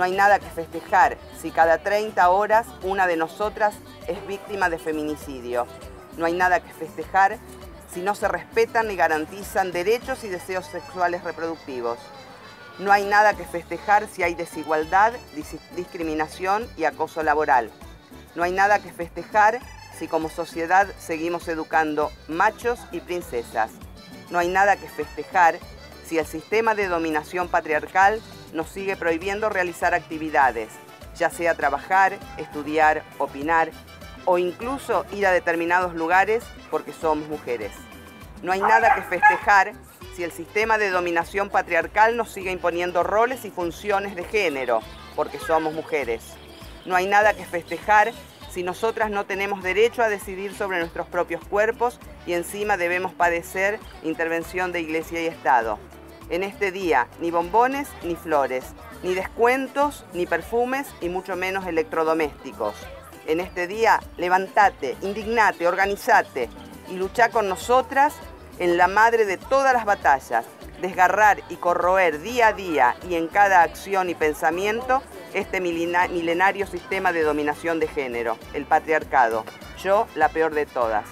No hay nada que festejar si cada 30 horas una de nosotras es víctima de feminicidio. No hay nada que festejar si no se respetan ni garantizan derechos y deseos sexuales reproductivos. No hay nada que festejar si hay desigualdad, discriminación y acoso laboral. No hay nada que festejar si como sociedad seguimos educando machos y princesas. No hay nada que festejar si el sistema de dominación patriarcal nos sigue prohibiendo realizar actividades, ya sea trabajar, estudiar, opinar o incluso ir a determinados lugares porque somos mujeres. No hay nada que festejar si el sistema de dominación patriarcal nos sigue imponiendo roles y funciones de género porque somos mujeres. No hay nada que festejar si nosotras no tenemos derecho a decidir sobre nuestros propios cuerpos y encima debemos padecer intervención de Iglesia y Estado. En este día, ni bombones ni flores, ni descuentos ni perfumes y mucho menos electrodomésticos. En este día, levantate, indignate, organizate y lucha con nosotras en la madre de todas las batallas, desgarrar y corroer día a día y en cada acción y pensamiento este milenario sistema de dominación de género, el patriarcado. Yo, la peor de todas.